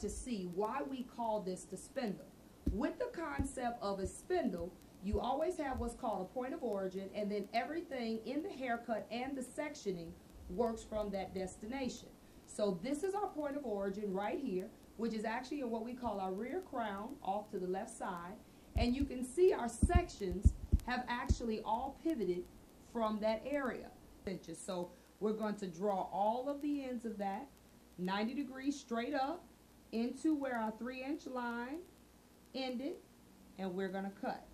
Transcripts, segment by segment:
to see why we call this the spindle. With the concept of a spindle, you always have what's called a point of origin, and then everything in the haircut and the sectioning works from that destination. So this is our point of origin right here, which is actually in what we call our rear crown off to the left side. And you can see our sections have actually all pivoted from that area. So we're going to draw all of the ends of that 90 degrees straight up into where our three inch line ended and we're going to cut.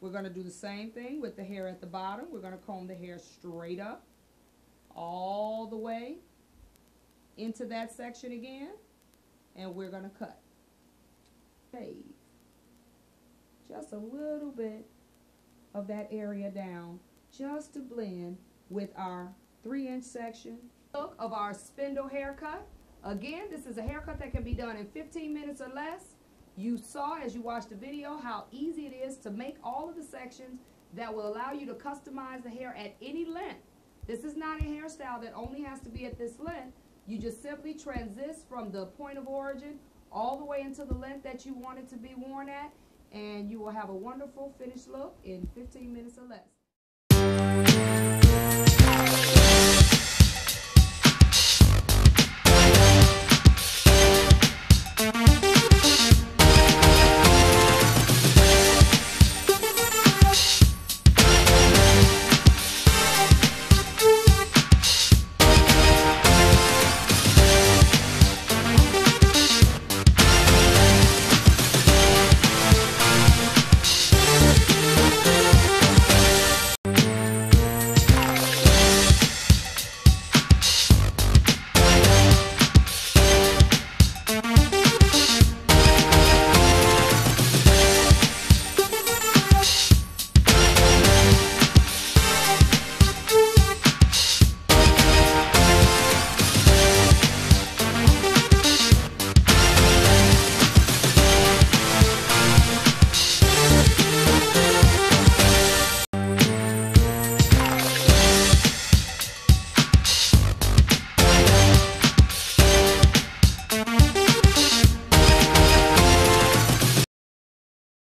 We're going to do the same thing with the hair at the bottom. We're going to comb the hair straight up all the way into that section again and we're going to cut. Fade just a little bit of that area down just to blend with our three inch section. Look of our spindle haircut. Again, this is a haircut that can be done in 15 minutes or less. You saw as you watched the video how easy it is to make all of the sections that will allow you to customize the hair at any length. This is not a hairstyle that only has to be at this length. You just simply transit from the point of origin all the way into the length that you want it to be worn at and you will have a wonderful finished look in 15 minutes or less.